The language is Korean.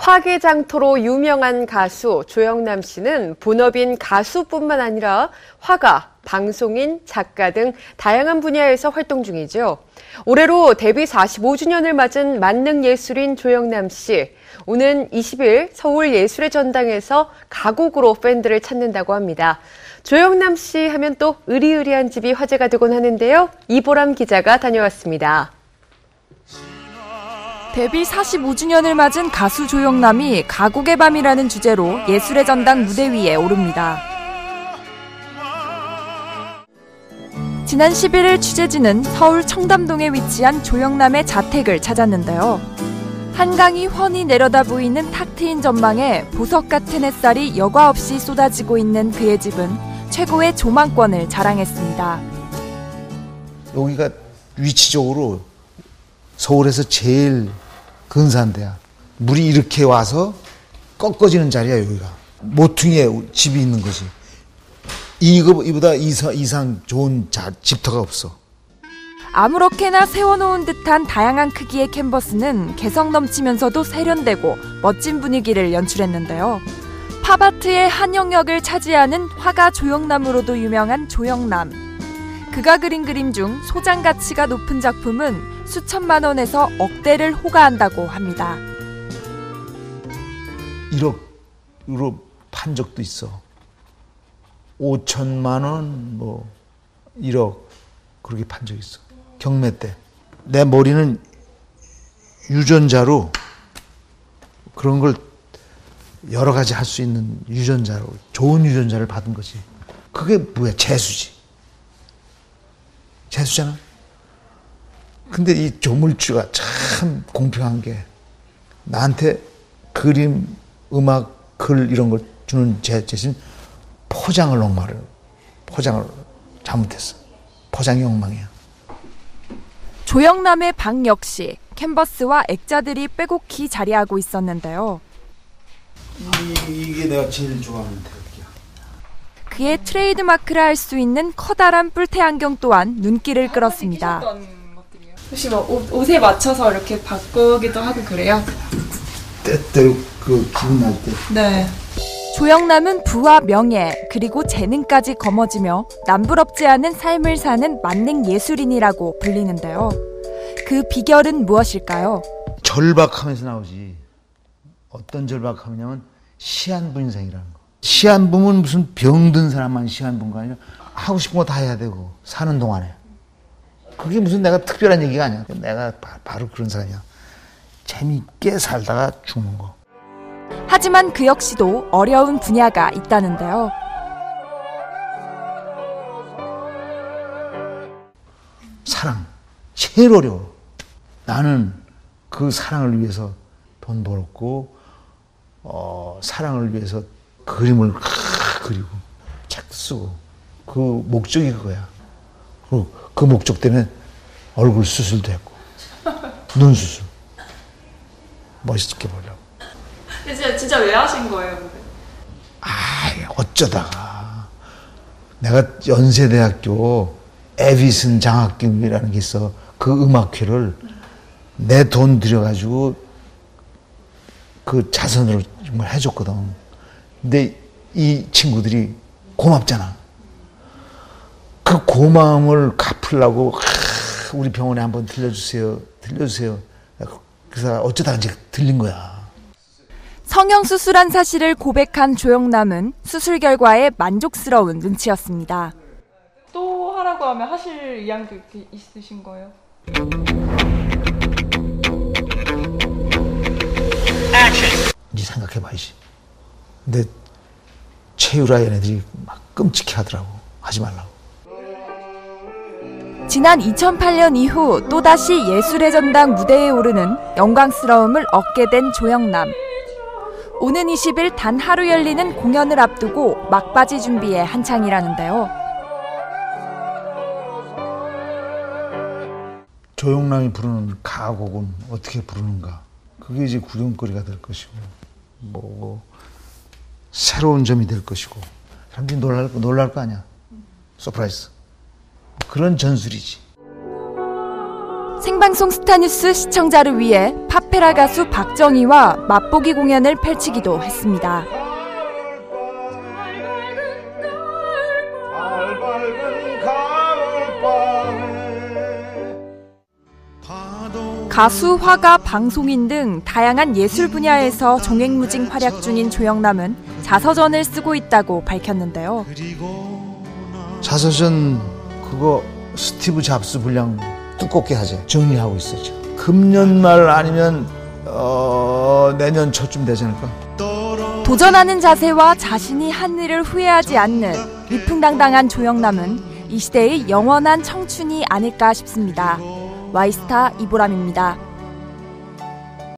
화개장터로 유명한 가수 조영남 씨는 본업인 가수뿐만 아니라 화가, 방송인, 작가 등 다양한 분야에서 활동 중이죠. 올해로 데뷔 45주년을 맞은 만능 예술인 조영남 씨. 오는 20일 서울 예술의 전당에서 가곡으로 팬들을 찾는다고 합니다. 조영남 씨 하면 또 의리의리한 집이 화제가 되곤 하는데요. 이보람 기자가 다녀왔습니다. 데뷔 45주년을 맞은 가수 조영남이 가곡의 밤이라는 주제로 예술의 전당 무대 위에 오릅니다. 지난 11일 취재진은 서울 청담동에 위치한 조영남의 자택을 찾았는데요. 한강이 훤히 내려다 보이는 탁 트인 전망에 보석 같은 햇살이 여과 없이 쏟아지고 있는 그의 집은 최고의 조망권을 자랑했습니다. 여기가 위치적으로 서울에서 제일 근사한 데야. 물이 이렇게 와서 꺾어지는 자리야, 여기가. 모퉁이에 집이 있는 거지. 이거, 이보다 이상, 좋은 자, 집터가 없어. 아무렇게나 세워놓은 듯한 다양한 크기의 캔버스는 개성 넘치면서도 세련되고 멋진 분위기를 연출했는데요. 팝아트의 한 영역을 차지하는 화가 조형남으로도 유명한 조형남. 그가 그린 그림 중 소장 가치가 높은 작품은 수천만 원에서 억대를 호가한다고 합니다. 1억으로 판 적도 있어. 5천만 원, 뭐 1억 그렇게 판 적 있어. 경매 때. 내 머리는 유전자로 그런 걸 여러 가지 할 수 있는 유전자로 좋은 유전자를 받은 거지. 그게 뭐야? 재수지. 재수잖아. 근데 이 조물주가 참 공평한 게 나한테 그림, 음악, 글 이런 걸 주는 제 대신 포장을 엉망을 포장을 잘못했어. 포장이 엉망이야. 조영남의 방 역시 캔버스와 액자들이 빼곡히 자리하고 있었는데요. 이, 게 내가 제일 좋아하는 태극기야. 그의 트레이드 마크라 할 수 있는 커다란 뿔테 안경 또한 눈길을 끌었습니다. 혹시 뭐 옷, 옷에 맞춰서 이렇게 바꾸기도 하고 그래요? 때때로 그 기분 날 때. 네. 조영남은 부와 명예 그리고 재능까지 거머쥐며 남부럽지 않은 삶을 사는 만능 예술인이라고 불리는데요. 그 비결은 무엇일까요? 절박하면서 나오지. 어떤 절박함이냐면 시한분생이라는 거. 시한분은 무슨 병든 사람만 시한분가 아니라 하고 싶은 거 다 해야 되고 사는 동안에. 그게 무슨 내가 특별한 얘기가 아니야. 내가 바, 로 그런 사람이야. 재밌게 살다가 죽는 거. 하지만 그 역시도 어려운 분야가 있다는데요. 사랑. 제일 어려워. 나는 그 사랑을 위해서 돈 벌었고, 어, 사랑을 위해서 그림을 그리고 책도 쓰고 그 목적이 그거야. 그리고 그 목적 때문에 얼굴 수술도 했고 눈 수술 멋있게 보려고. 진짜 진짜 왜 하신 거예요? 근데? 아 어쩌다가 내가 연세대학교 에비슨 장학금이라는 게 있어 그 음악회를 내 돈 들여가지고 그 자선으로 정말 해줬거든. 근데 이 친구들이 고맙잖아. 그 고마움을 갚으려고 우리 병원에 한번 들려주세요. 들려주세요. 그래서 어쩌다가 이제 들린 거야. 성형 수술한 사실을 고백한 조영남은 수술 결과에 만족스러운 눈치였습니다. 또 하라고 하면 하실 의향도 있으신 거예요? 이제 생각해봐야지. 근데 최유라 얘네들이 막 끔찍해 하더라고. 하지 말라고. 지난 2008년 이후 또다시 예술의 전당 무대에 오르는 영광스러움을 얻게 된 조영남. 오는 20일 단 하루 열리는 공연을 앞두고 막바지 준비에 한창이라는데요. 조영남이 부르는 가곡은 어떻게 부르는가. 그게 이제 구경거리가 될 것이고, 뭐, 새로운 점이 될 것이고, 사람들이 놀랄, 놀랄 거 아니야. Surprise. 그런 전술이지. 생방송 스타뉴스 시청자를 위해 팝페라 가수 박정희와 맛보기 공연을 펼치기도 했습니다. 가수, 화가, 방송인 등 다양한 예술 분야에서 종횡무진 활약 중인 조영남은 자서전을 쓰고 있다고 밝혔는데요. 자서전 그거 스티브 잡스 분량 두껍게 하재 정리하고 있었죠. 금년 말 아니면 어, 내년 초쯤 되지 않을까? 도전하는 자세와 자신이 한 일을 후회하지 않는 위풍당당한 조영남은 이 시대의 영원한 청춘이 아닐까 싶습니다. 와이스타 이보람입니다.